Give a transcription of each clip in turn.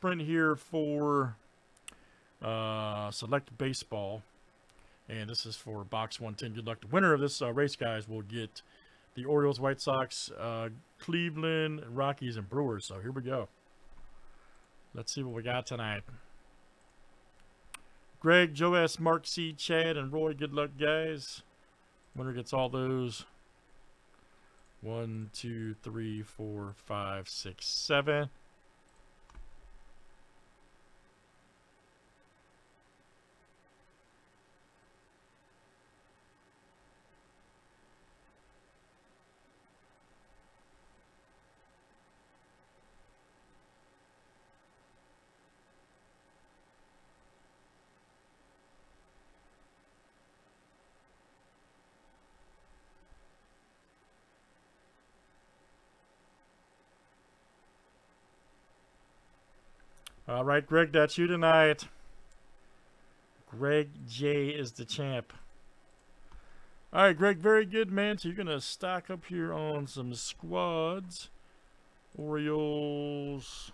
sprint here for uh, Select Baseball. And this is for box 110. Good luck. The winner of this uh, race, guys, will get the Orioles, White Sox, uh, Cleveland, Rockies, and Brewers. So here we go. Let's see what we got tonight. Greg, Joe S., Mark C., Chad, and Roy. Good luck, guys. Winner gets all those. One, two, three, four, five, six, seven. All right, Greg, that's you tonight. Greg J is the champ. All right, Greg, very good, man. So you're going to stock up here on some squads. Orioles.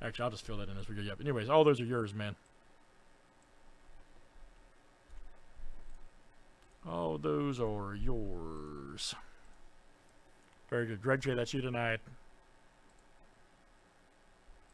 Actually, I'll just fill that in as we go. Yep. Anyways, all those are yours, man. All those are yours. Very good. Greg J, that's you tonight.